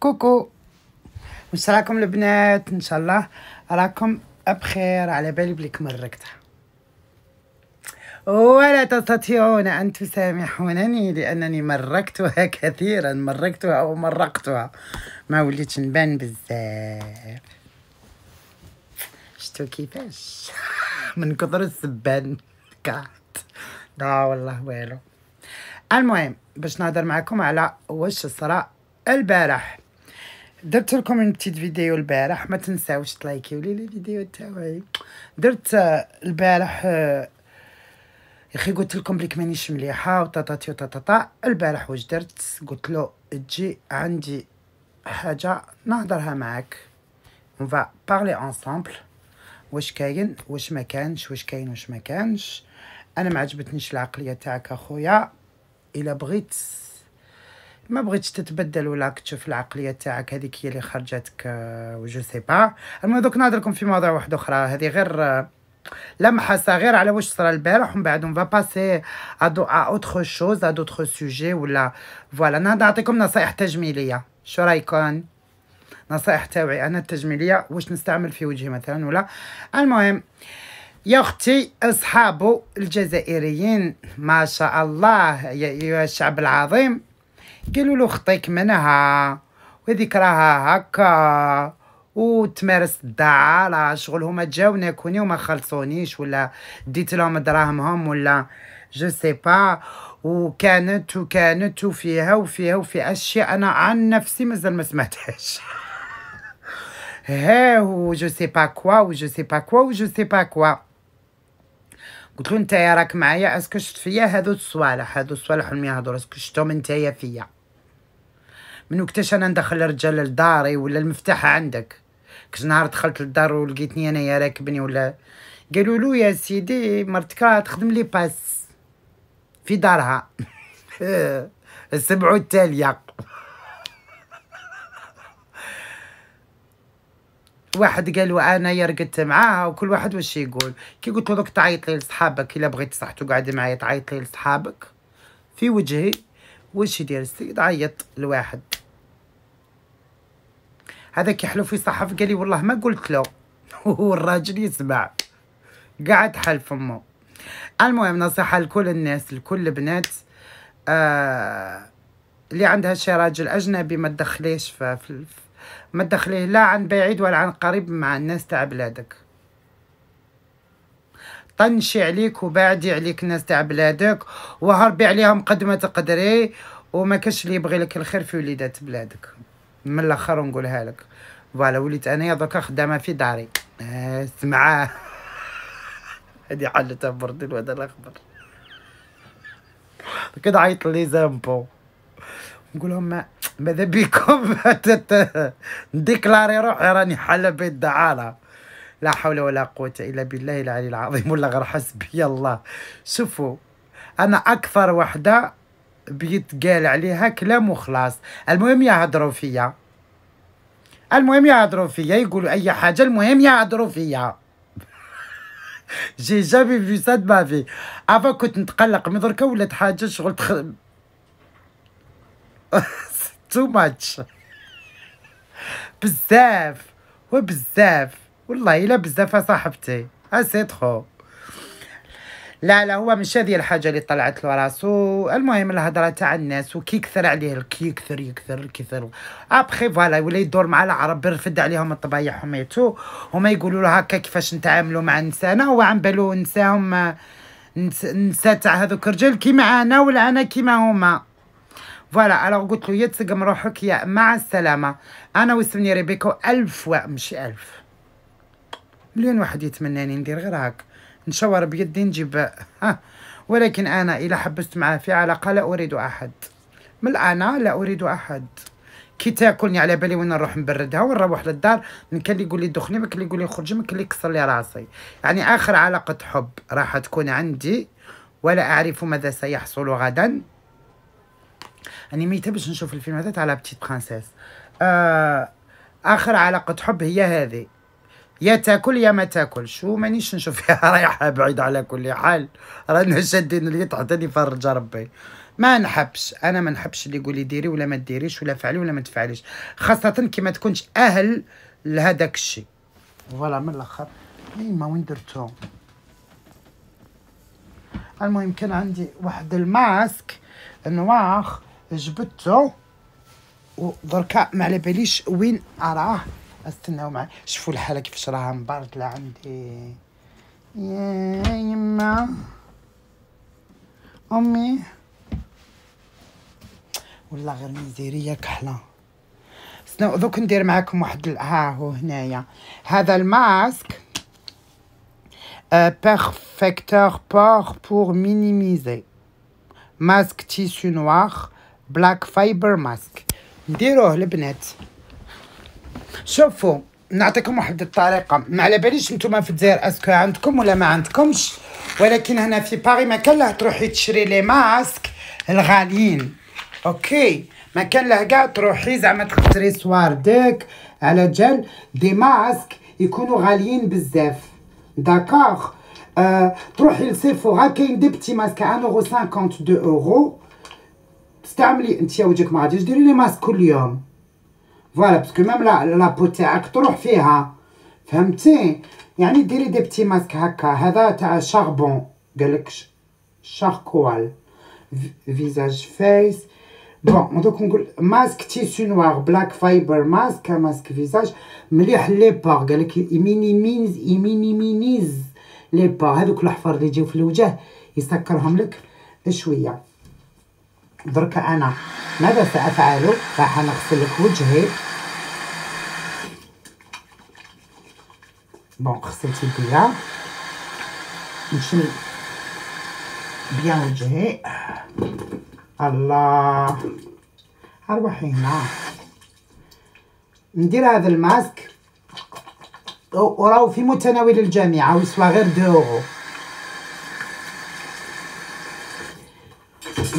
كوكو. واش راكم البنات إن شاء الله. راكم بخير على بالي بليك مرقتها ولا تستطيعون أن تسامحونني لأنني مرقتها كثيرا مرقتها أو مرقتها. ما وليتش نبان بزاف. شتو كيفاش؟ من كثر السبان. كات. لا والله والو. المهم باش نهضر معكم على واش صرا البارح. درت لكم petite vidéo البارح ما تنساوش تلايكيو لي الفيديو تاعي. درت البارح يا أخي قلت لكم بليك مانيش مليحة وطاطاتي وطاطاطا البارح واش درت؟ قلت له تجي عندي حاجة نهضرها معاك. on va parler ensemble واش كاين واش ما كانش واش كاين واش ما كانش. أنا ما عجبتنيش العقلية تاعك أخويا. إلا بغيت ما بغيتش تتبدل ولا تشوف العقلية تاعك؟ هذيك هي اللي خرجتك و je sais pas المهم دوك نهضركم في موضوع واحد أخرى. هذه غير لمحة صغيرة على واش صرا البارح ومن بعد on passe à d' à autre chose à d'autres sujets ولا voilà نعطيكم نصائح تجميلية. شو رايكم نصائح تاوعي أنا التجميلية. واش نستعمل في وجهي مثلا ولا؟ المهم يا أختي اصحابه الجزائريين ما شاء الله يا الشعب العظيم قالوا له خطيك منها. وهذيك راها هكا. وتمارس الدعارة شغل هما جاو ناكوني وما خلصونيش ولا ديت لهم دراهمهم ولا je sais pas. وكانت وكانت وفيها وفيها وفي أشياء أنا عن نفسي مازال ما سمعتهاش. ها و je sais pas quoi و je sais pas quoi و je sais pas quoi. قلت له أنت راك معايا est-ce que شفت فيا؟ هذو الصوالح هذو الصوالح اللي يهضروا est-ce que شفتهم انتيا فيا. من وقتاش أنا ندخل الرجال لداري ولا المفتاح عندك؟ كش نهار دخلت للدار ولقيتني انايا راكبني ولا؟ قالوا له يا سيدي مرتك تخدم les passes في دارها. السبع التالية واحد قال أنا رقدت معاها وكل واحد واش يقول؟ كي قلت له تعيط لي لصحابك إلا بغيت صحتو قاعد معايا تعيط لي لصحابك. في وجهي واش يدير السيد؟ عيط لواحد. هذا كيحلو في صحف قال لي والله ما قلت له. والراجل يسمع. قاعد حل فمه. المهم نصيحة لكل الناس لكل البنات آه اللي عندها شي راجل أجنبي ما تدخليش في ما تدخليه لا عن بعيد ولا عن قريب مع الناس تاع بلادك. طنشي عليك وبعدي عليك الناس تاع بلادك وهربي عليهم قد ما تقدري وما كاش اللي يبغي لك الخير في وليدات بلادك. من الأخر نقولها لك. فوالا وليت انايا دركا خدامة في داري. اسمع. هادي حالتها بردين وهذا الاخبر كده عيط لي زامبو. نقول لهم ماذا بكم؟ نديكلاري روحي راني حالة بيت دعالة لا حول ولا قوة إلا بالله العلي العظيم ولا غير حسبي الله. شوفوا أنا أكثر وحدة بيتقال عليها كلام وخلاص. المهم يهضروا فيا. المهم يهضروا فيا. يقولوا أي حاجة. المهم يهضروا فيا. جي جامي في ساد ما في افا كنت نتقلق من دركا ولات حاجة شغل تخ... تو ماتش بزاف. وبزاف. والله إلا بزاف صاحبتي. اسي تخو لا لا هو مش هذه الحاجة اللي طلعت له راسو. المهم الهضرة تاع الناس وكيكثر عليه كي يكثر يكثر. يكثر ابخي فوالا ولا يدور مع العرب يرفد عليهم طبايعهم يتو. هما يقولوا له هكا كيفاش نتعاملوا مع النساء. هو عم بالو نساهم نساء تاع هذوك الرجال كيما أنا ولا أنا كيما هما. voilà أنا قلت له يتسقم روحك يا مع السلامة. أنا واسمني ريبيكو ألف و... ماشي ألف. مليون واحد يتمناني ندير غير هاك نشاور بيدي نجيب ها. ولكن أنا اذا حبست معاه في علاقه لا أريد أحد. من أنا لا أريد أحد. كي تاكلني على بالي وين نروح نبردها ونروح للدار. من كان يقول لي دخني ما كان يقول لي خرجي ما كان يكسر لي راسي. يعني آخر علاقة حب راح تكون عندي ولا أعرف ماذا سيحصل غدا. اني ميتة باش نشوف الفيلم هذا تاع لا بتيت برانسيس آخر علاقة حب هي هذه. يا تاكل يا ما تاكل. شو مانيش نشوف فيها رايحة بعيد على كل حال. رانا شادين اليد حتى نفرج ربي. ما نحبش. أنا ما نحبش اللي يقول لي ديري ولا ما ديريش ولا فعلي ولا ما تفعليش. خاصة كي ما تكونش أهل لهذاك الشيء. voilà من الأخر. ما وين درتو؟ المهم كان عندي واحد ال masque noir جبدته ودركا ما على باليش وين أراه؟ أستناو معي شوفوا الحالة كيفاش راها مبارده عندي. يا يما. أمي. والله غير misère ية كحلة. دوك ندير معاكم واحد ها هو هنايا. هذا ال masque perfecteur pour pour minimiser masque tissu noir black fiber mask نديروه البنات شوفوا نعطيكم واحد الطريقة. ما على باليش نتوما في الجزائر est-ce que عندكم ولا ما عندكمش ولكن هنا في باري ما كان له تروحي تشري لي ماسك الغاليين. OK. ما كان له كاع تروحي زعما تخسري سواردك على جال des masques يكونوا غاليين بزاف. d'accord آه تروحي ل Sephora كاين des petits masques 1 اورو 52 اورو تستعملي انت وجهك ما غاديش ديري لي ماسك كل يوم. فوالا باسكو ميم لا لابو تاعك تروح فيها فهمتي يعني ديري دي بتي ماسك هكا هذا تاع شاربون قالك شاركوال فيزاج فيس بون دوك نقول ماسك تيسو نوار بلاك فايبر ماسك ماسك فيزاج مليح لي بار قالك يمينيميز يمينيمينيز لي بار هذوك الاحفر اللي يجيو في الوجه يسكرهم لك شوية درك أنا. ماذا سأفعل؟ راح نغسل وجهي. بون غسلت يديا نشل بيان وجهي. الله. اروحي هنا ندير هذا الماسك. وراهو في متناول الجميع ويسوى غير deux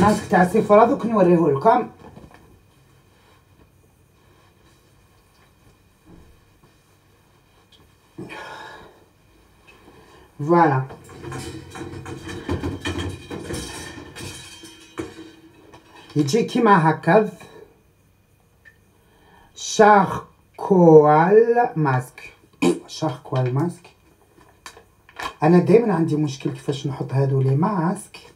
masques تاع Sephora دوك نوريه لكم voilà. يجي كيما هكذا charcoal mask. charcoal mask. أنا دائما عندي مشكل كيفاش نحط هادو les masques.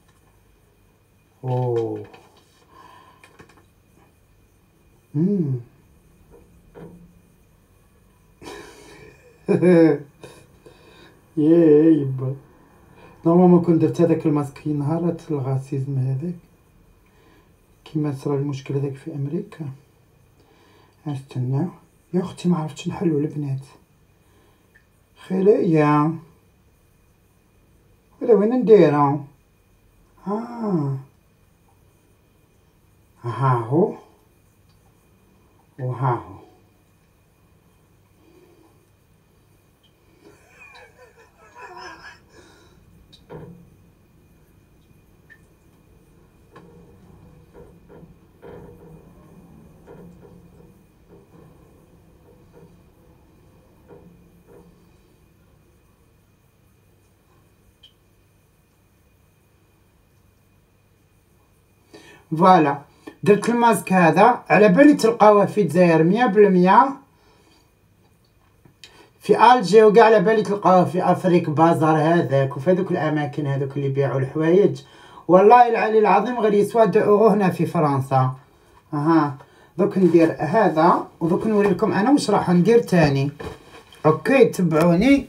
أوه. امم يا يبا. normalement كون درت هذاك الماسك نهار الغاسيزم هذاك. كيما صرا المشكل هذاك في أمريكا. استناو يا أختي ما عرفتش نحلو البنات. خلايا. ولا وين نديرو ها ها هو وها هو voilà درت الماسك هذا. على بالي تلقاوه في الجزائر مية بالمية في الجي وكاع على بالي تلقاوه في أفريك بازار هذاك وفي هذوك الأماكن هذوك اللي يبيعوا الحوايج. والله العلي العظيم غير يسوى deux euros هنا في فرنسا. أها. دوك ندير هذا ودوك نوري لكم أنا واش راح ندير تاني. OK تبعوني.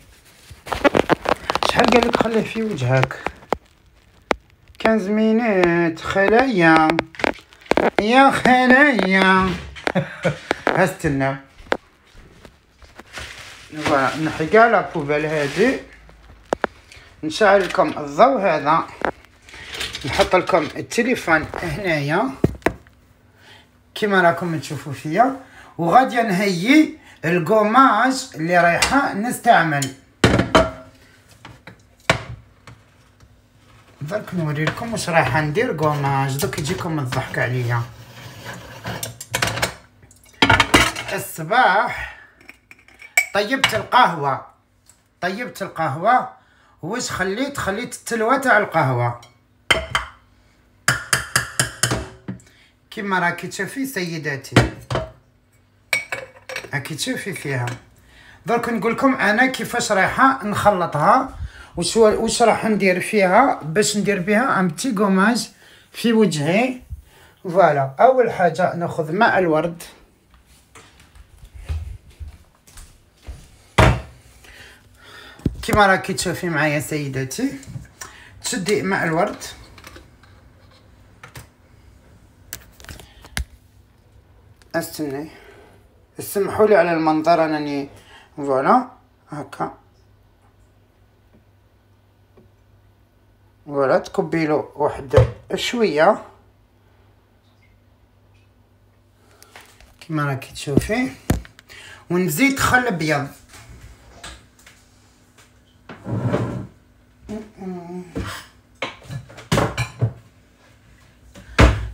شحال قال لك خليه في وجهك؟ 15 minutes خلايا. يا خلايا استنى voilà نحي كاع la poubelle هادي. نشعل لكم الضوء هذا. نحط لكم التليفون هنايا. كيما راكم تشوفوا فيا. وغادي نهيي ال gommage اللي رايحة نستعمل. درك نوريلكم واش رايحه ندير؟ gommage دوك يجيكم الضحك عليا. الصباح. طيبت القهوة. طيبت القهوة. واش خليت؟ خليت التلوة تاع القهوة. كما راكي تشوفي سيداتي. راكي تشوفي فيها. درك نقول لكم أنا كيفاش رايحة نخلطها. وش راح ندير فيها باش ندير بها ان بتي غوماج في وجهي. فوالا أول حاجة نأخذ ماء الورد. كما راكي تشوفي معايا سيداتي تشدي ماء الورد. أستني. اسمحوا لي على المنظر انني voilà هكا. voilà تكبيلو واحد شوية. كما راكي تشوفي. ونزيد خل أبيض.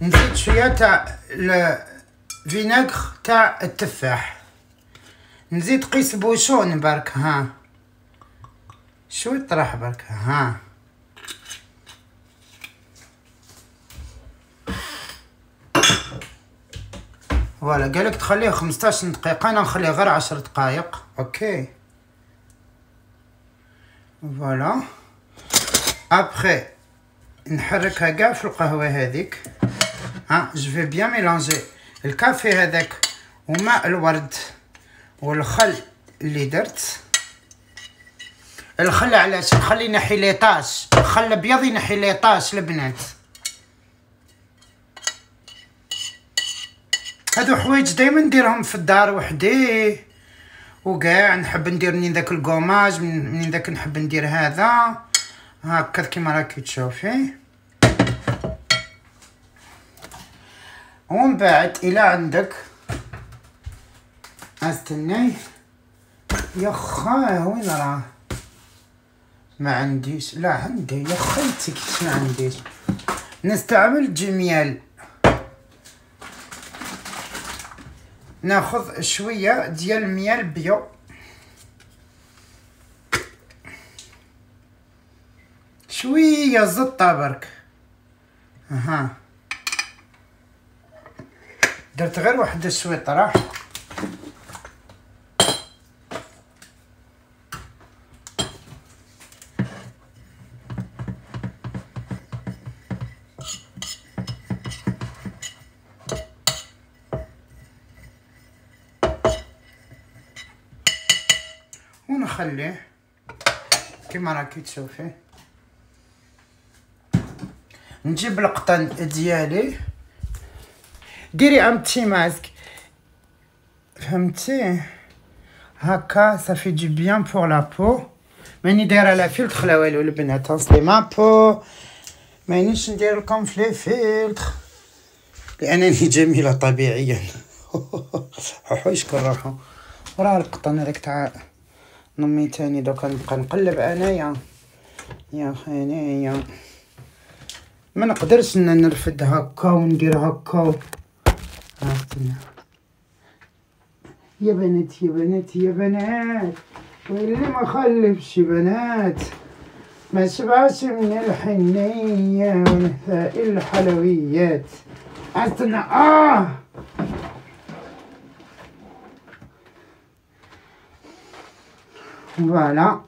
نزيد شوية تاع ال vinaigre تاع التفاح. نزيد قيس bouchon برك ها. شوي طرح برك ها. voilà قالك تخليه 15 دقيقة أنا نخليه غير 10 دقايق. OK. voilà. après نحركها كاع في القهوة هذيك. ها je vais bien mélanger الكافي هذاك وماء الورد والخل اللي درت. الخل علاش؟ نخلي ينحي ليطاش. الخل ابيض ينحي ليطاش البنات هادو حوايج دايما نديرهم في الدار وحدي. وكاع نحب ندير منين داك الكوماج منين داك نحب ندير هذا. هكا كيما راكي تشوفي. ومن بعد إلى عندك. أستني. يا خا وين راه؟ ما عنديش. لا عندي. يا خيتك ما عنديش؟ نستعمل جميال ناخذ شوية ديال المياه بيو شوية زطه برك أها. درت غير واحد السويطره ونخليه كما راكي تشوفي نجيب القطن ديالي. ديري عمتي ماسك. فهمتي؟ هكا ça fait du bien pour la peau ماني دايرة لا فيلتر لا والو البنات اصلي ما بو مانيش ندير لكم في فيلتر لأنني جميلة طبيعيا. حوحو يشكر روحو وراه القطن هذاك تاع نمي تاني دوكا نبقى نقلب أنايا. يا خانيا ما نقدرش نرفد هكا وندير هكا. عرفتنا. يا بنات يا بنات يا بنات. واللي ما خلفش بنات. ما شبعش من الحنية ونساء الحلويات. عرفتنا؟ آه! فوالا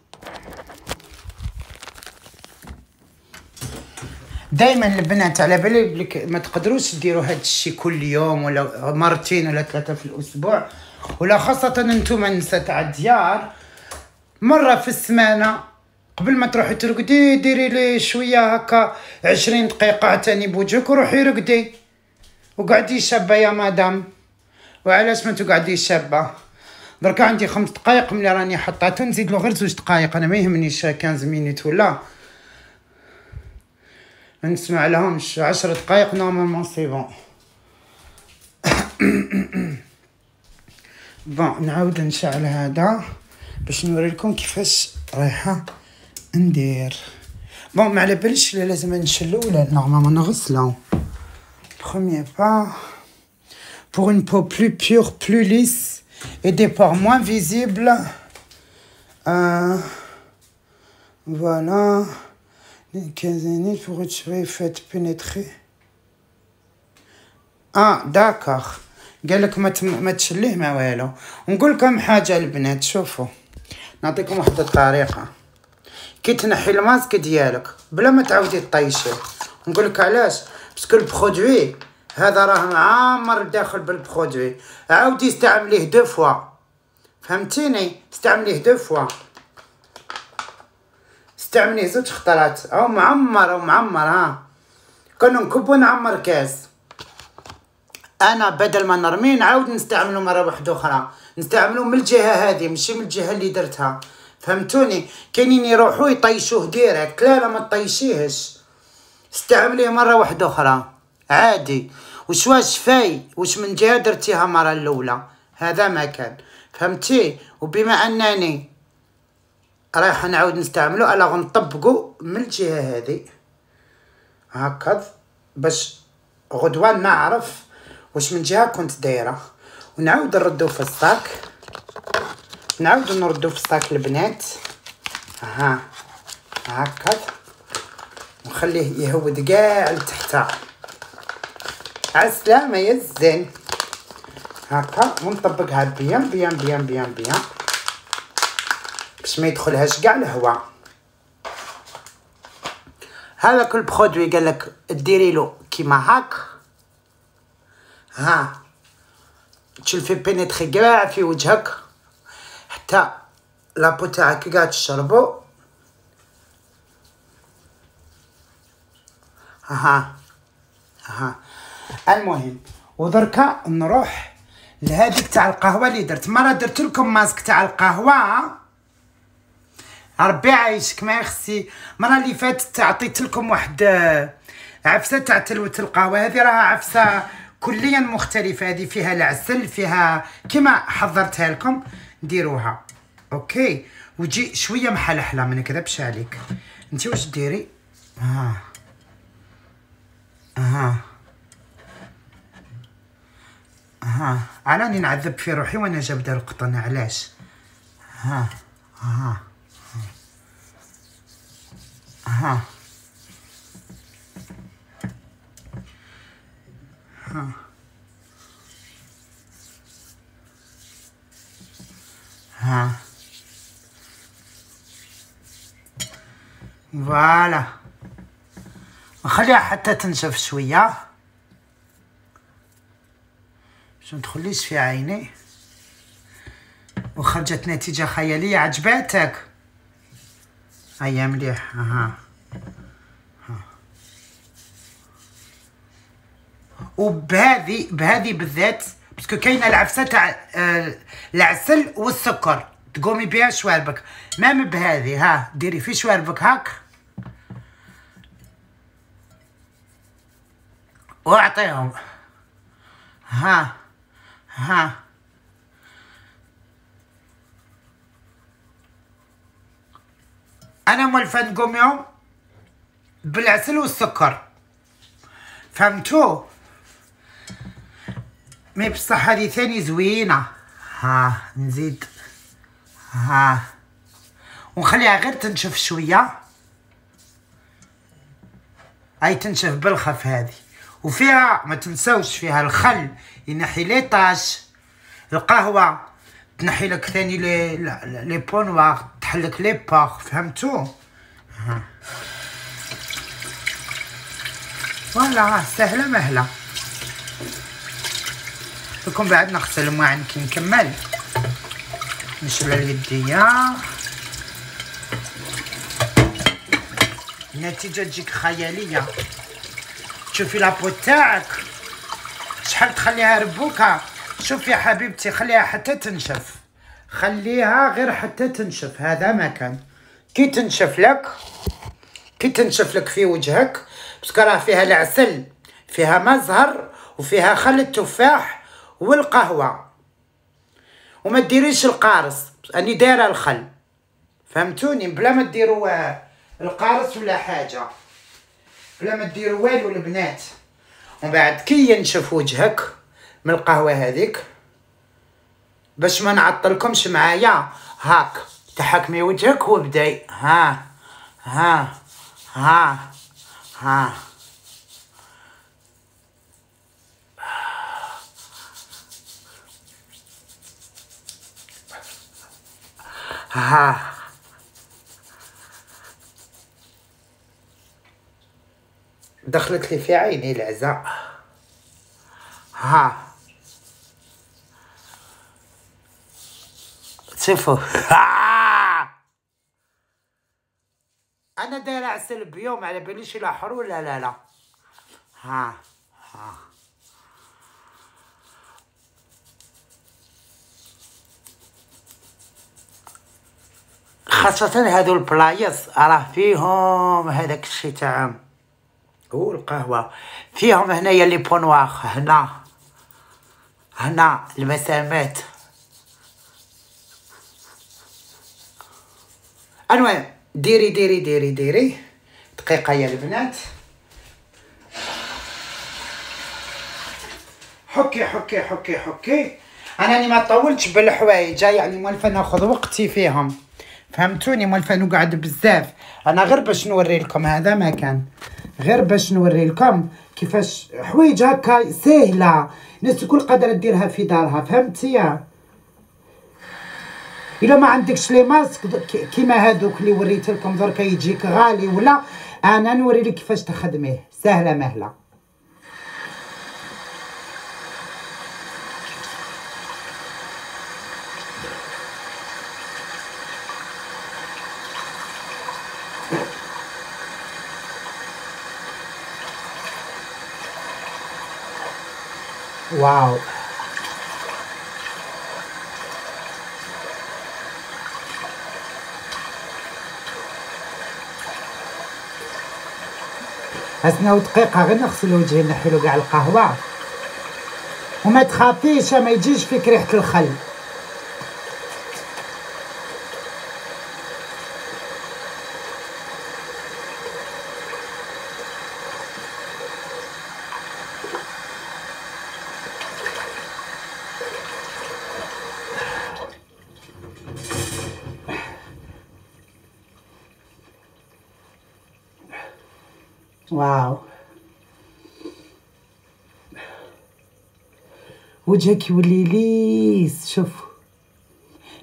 دائما البنات على بالي بلك ما تقدروش ديروا هذا الشيء كل يوم ولا مرتين ولا ثلاثة في الأسبوع ولا خاصة أنتم النساء تاع الديار مرة في السمانة قبل ما تروحي ترقدي ديري لي شوية هكا عشرين دقيقة عتاني بوجهك وروحي رقدي. وقعدي شابة يا مدام. وعلاش ما تقعدي شابة؟ دركا عندي خمس دقائق ملي راني حطاته نزيد له غير زوج دقائق أنا ما يهمنيش 15 minutes ولا. نسمع لهمش عشر دقائق normalement c'est bon bon نعاود نشعل هذا باش نوري لكم كيفاش رايحة ندير. bon ما على باليش لازم نشلو ولا normalement نغسلو. Premier pas. Pour une peau plus pure plus lisse. Et des pores moins visibles. Euh, voilà. Une quinzaine pour retirer, faites pénétrer. آه d'accord قال لك ما تم... ما تشليه ما والو. نقول لكم حاجة البنات شوفوا. نعطيكم واحد الطريقة كي تنحي الماسك ديالك بلا ما تعاودي طيشيه نقول لك علاش؟ parce que ال produit هذا راه معمر داخل بال produit. عاودي استعمليه deux fois. فهمتيني؟ استعمليه deux fois. استعمليه زوج خطرات أو معمر أو معمر ها. كنا نكبو نعمر كاس أنا بدل ما نرميه نعاود نستعملو مرة واحدة أخرى. نستعملو من الجهة هذه ماشي من الجهة اللي درتها. فهمتوني؟ كاينين يروحوا يطيشوه direct. لا لا ما تطيشيهش. استعمليه مرة واحدة أخرى. عادي. وش واش فاي وش من جهه درتيها مره الاولى هذا ما كان. فهمتي؟ وبما أنني رايح نعاود نستعملو ألا غنطبقو من الجهة هذه. هكذا. باش غدوان نعرف واش من جهة كنت دايرة. ونعاود نردو في ال sac. نعاود نردو في ال sac البنات. ها هكذا. ونخليه يهود كاع لتحت عالسلامة يا الزين هكا ونطبقها bien bien bien bien bien باش ما يدخلهاش كاع الهواء هذاك ال produit قالك ديري له كيما هاك. ها. تشلفي pénétrer كاع في وجهك. حتى la peau تاعك كاع تشربو. ها ها المهم ودركا نروح لهذيك تاع القهوة اللي درت. مرة درت لكم ماسك تاع القهوة؟ ربي عايشك ما يخسي المره اللي فاتت عطيت لكم واحد عفسة تاع تلوة القهوة. هذه راها عفسة كليا مختلفة. هذه فيها العسل فيها كما حضرتها لكم. ديروها. أوكي. وتجي شوية محلحلة ما نكذبش عليك. أنت واش ديري؟ ها ها ها. علاني نعذب في روحي وأنا جابده القطن علاش؟ ها ها. ها. ها. ها. فوالا. نخليها حتى تنشف شوية. باش متدخليش في عيني؟ وخرجت نتيجة خيالية عجباتك أيا مليح أها. وبهذه بهذه بالذات باسكو كاينة العفسة تاع آه العسل والسكر. تقومي بها شواربك. مام بهذه ها. ديري في شواربك هاك. وأعطيهم. ها. ها. أنا مولفه نقوم يوم بالعسل والسكر. فهمتو؟ مي بصح هذه ثاني زوينة. ها نزيد. ها. ونخليها غير تنشف شوية. هاي تنشف بالخف هذه. وفيها ما تنساوش فيها الخل. ينحي les taches. القهوة تنحي لك ثاني لي les points noirs تحلك les pores فهمتو؟ voilà سهلة مهلة. لكم بعد نغسل الماعن كي نكمل. نشل اليدية. النتيجة تجيك خيالية. تشوفي لابو تاعك. شحال تخليها ربوكة شوف يا حبيبتي خليها حتى تنشف. خليها غير حتى تنشف هذا مكان كي تنشف لك كي تنشف لك في وجهك بس راه فيها العسل فيها مزهر وفيها خل التفاح والقهوة. وما ديريش القارص أني دايرة الخل. فهمتوني؟ بلا ما ديروا القارص ولا حاجة. بلا ما دير والو البنات. ومن بعد كي ينشف وجهك من القهوة هذيك باش ما نعطلكمش معايا هاك تحكمي وجهك وبداي ها ها ها ها ها, ها. دخلت لي في عيني العزاء. ها. شوفوا. أنا داير عسل بيوم على باليش يلاحر ولا لا لا ها ها. خاصة هذو البلايص راه فيهم هذاك الشي تاع هو القهوة فيهم هنايا لي بونواغ هنا. هنا المسامات. المهم ديري ديري ديري ديري. دقيقة يا البنات. حكي حكي حكي حكي. أنا راني ما طولتش بالحوايج يعني موالفه ناخذ وقتي فيهم. فهمتوني موالفه نقعد بزاف. أنا غير باش نوري لكم هذا ما كان. غير باش نوري لكم كيفاش حوايج هكا سهلة. الناس الكل قادرة ديرها في دارها فهمتي إلا ما عندكش لي ماسك كيما هادوك اللي وريت لكم دركا يجيك غالي ولا. أنا نوري لك كيفاش تخدميه. سهلة مهلة. واو. هسنا دقيقة غير نغسل وجهي نحيلو كاع القهوة. وما تخافيش ما يجيش فيك ريحة الخل واو وجهك يولي lisse شوف.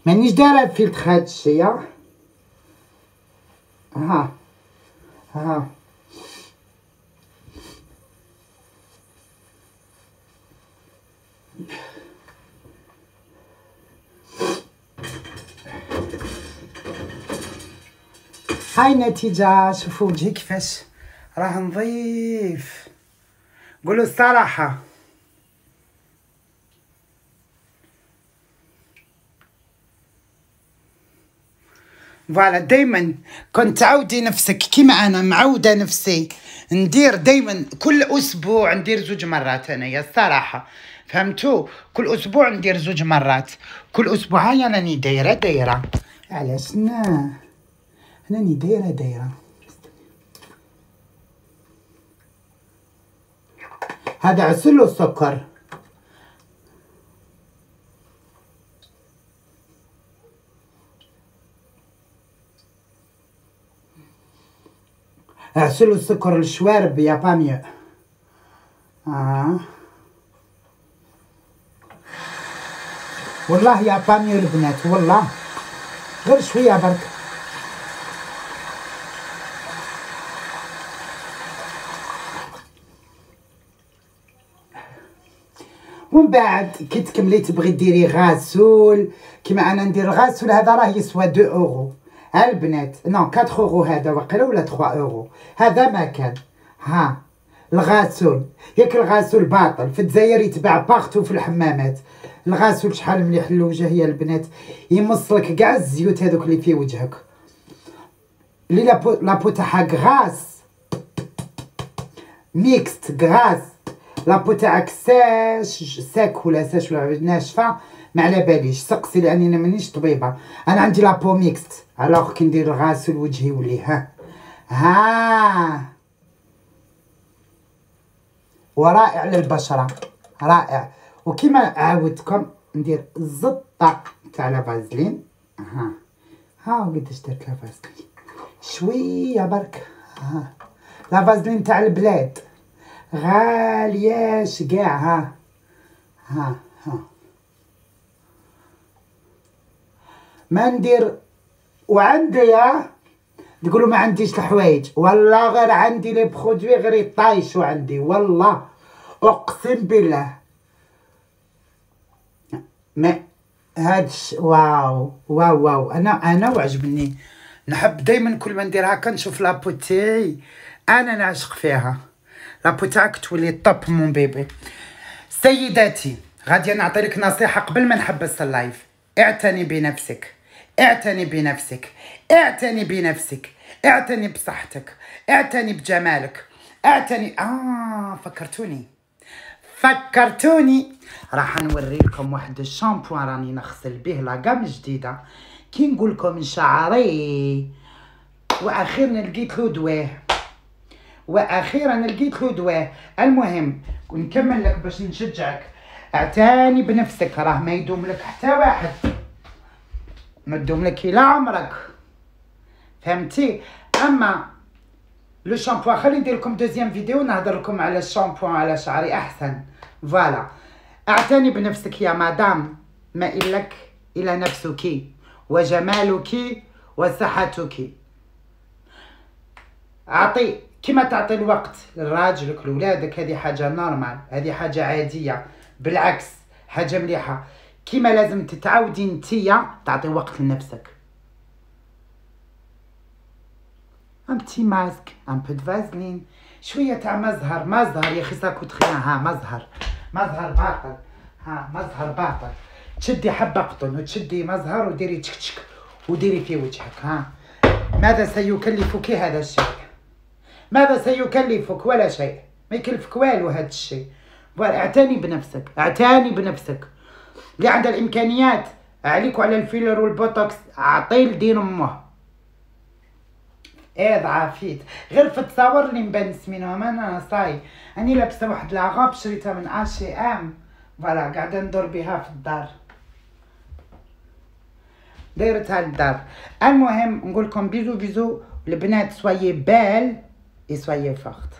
مانيش دايرة فيلتر هاد الشي ها. ها. هاي النتيجة شوفوا وجهي كيفاش. راه نظيف. قولوا الصراحة. فوالا دايما كنت تعودي نفسك كيما أنا معودة نفسي. ندير دايما كل أسبوع ندير زوج مرات أنايا الصراحة. فهمتوا كل أسبوع ندير زوج مرات. كل أسبوع هاي راني دايرة دايرة. علاش نا؟ راني دايرة دايرة. هذا عسل وسكر. عسل والسكر الشوارب يا. بامية آه. والله يا بامية البنات والله. غير شوية برك. ومن بعد كي تكملي تبغي ديري غاسول كيما أنا ندير غاسول هذا راه يسوى deux euros. ها البنات non 4 اورو هذا. وقيلا ولا 3 اورو هذا ما كان. ها. الغاسول ياك الغاسول باطل. في الجزائر يتباع partout في الحمامات. الغاسول شحال مليح للوجه يا البنات؟ يمصلك كاع الزيوت هذوك اللي في وجهك. لي la peau تاعها grasse mixte grasse la peau تاعك sèche sèche ولا sèche ولا ناشفة. ما على باليش. سقسي لأني أنا مانيش طبيبة. أنا عندي la peau mixte alors كي ندير الغاسول وجهي يولي. ها. ها. ورائع للبشرة. رائع. وكما عاودتكم ندير الزطه تاع la vaseline ها. ها قداش درت la vaseline شوية برك. ها. la vaseline تاع البلاد. غالياش كاع ها. ها. ها. ما ندير وعندي يا تقولوا ما عنديش الحوايج. والله غير عندي les produits غير يطايشوا عندي. والله أقسم بالله. ما هادش واو واو واو. أنا أنا وعجبني. نحب دائما كل ما ندير هكا نشوف la peau تاعي أنا نعشق فيها. la peau تاعك تولي طب mon bébé سيداتي غادي نعطي لك نصيحة قبل ما نحبس ال live اعتني بنفسك. اعتني بنفسك اعتني بنفسك اعتني بصحتك اعتني بجمالك اعتني آه فكرتوني فكرتوني. راح نوريكم واحد الشامبوان راني نغسل به la gamme جديدة. كي نقول لكم شعري وأخيرا لقيت له دواه. وأخيرا لقيت له دواه. المهم نكمل لك باش نشجعك. أعتني بنفسك راه ما يدوم لك حتى واحد. ما تدوم لك إلى عمرك. فهمتي؟ أما لو شامبو خلي ندير لكم دوزيام فيديو نهضر لكم على الشامبو على شعري أحسن. فوالا. أعتني بنفسك يا مدام. ما إلك إلى نفسك وجمالك وصحتك. أعطي كما تعطي الوقت لراجلك لولادك. هذه حاجة normal هذه حاجة عادية. بالعكس حاجة مليحة. كما لازم تتعودي انتيا تعطي وقت لنفسك. un petit masque un peu vaseline شوية تاع مزهر مزهر يا أخي ساكو ها مزهر مزهر باطل ها مزهر باطل تشدي حبه قطن وتشدي مزهر وديري تشك تشك وديري في وجهك ها ماذا سيكلفك هذا الشيء ماذا سيكلفك ولا شيء ما يكلفك والو هذا الشيء اعتني بنفسك اعتني بنفسك اللي عنده الإمكانيات. عليكوا على ال filler وال botox. أعطيه لدين أمه. إيه ضعفيت غير في التصاور اللي مبان سمينهم أنا صاي. أني لابسة واحد la robe شريتها من H&M voilà قاعدة ندور بها في الدار. دايرتها للدار. المهم نقول لكم bisous bisous. البنات soyez belles et soyez fortes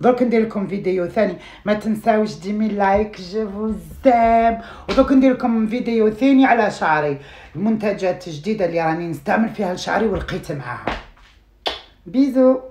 دوك ندير لكم فيديو ثاني ما تنساوش ديمي like je vous aime ودوك ندير لكم فيديو ثاني على شعري المنتجات الجديده اللي راني نستعمل فيها لشعري ولقيت معاها Bisous.